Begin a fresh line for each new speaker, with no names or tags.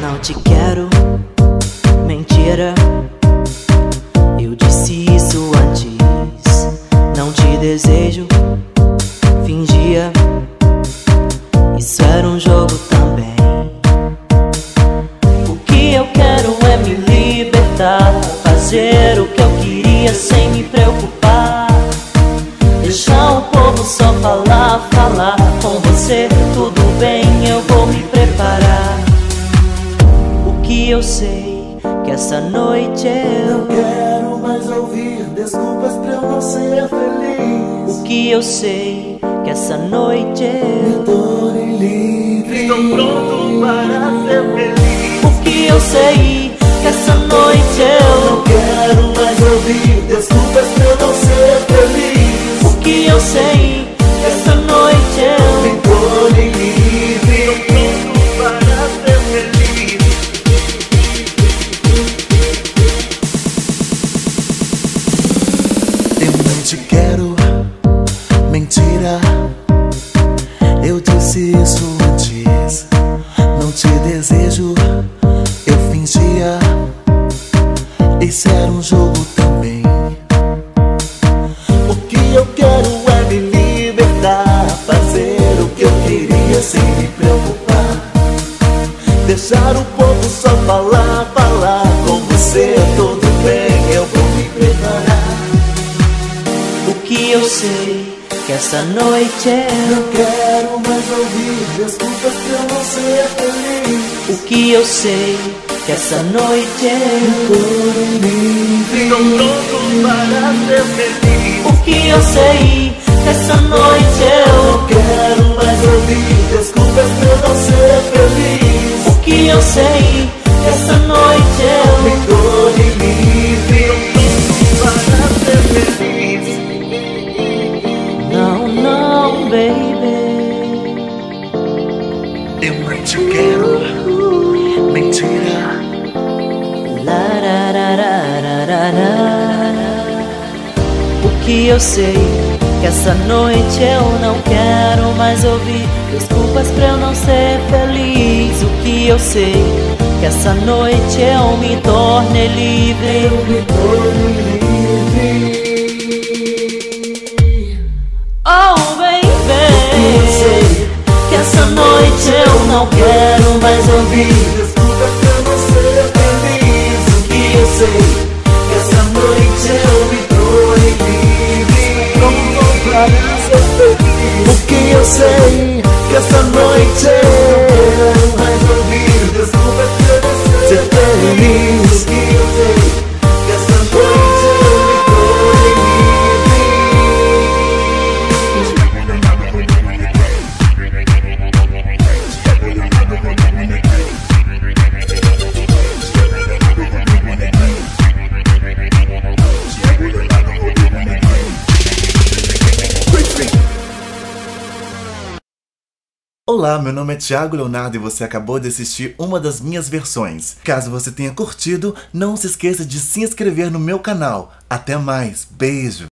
não te quero, mentira. Eu disse isso antes, não te desejo, fingia. Isso era um jogo também. O que eu quero é me libertar, fazer o que eu queria sem me preocupar. Deixar o povo só falar, eu sei que essa noite eu
Não quero mais ouvir desculpas pra eu não ser feliz.
O que eu sei que essa noite eu
Torne livre.
Eu
disse isso antes. Não te desejo, eu fingia. Esse era um jogo também. O que eu quero que
essa noite
Não
eu
quero mais ouvir desculpas pra eu não ser feliz.
O que eu sei que essa noite eu
Torne livre. Estou pronto para ser feliz.
O que eu sei que essa noite eu
Não quero mais ouvir desculpas pra eu não ser feliz.
O que eu sei
te quero, mentira.
O que eu sei que essa noite eu não quero mais ouvir desculpas pra eu não ser feliz. O que eu sei que essa noite eu me torne livre.
Eu me torne
ouvir.
Desculpa pra eu. O que eu sei que essa noite eu me torne livre. Pronto para ser feliz. O que eu sei que essa noite eu mais ouvir. Desculpa pra
Olá, meu nome é Thiago Leonardo e você acabou de assistir uma das minhas versões. Caso você tenha curtido, não se esqueça de se inscrever no meu canal. Até mais, beijo!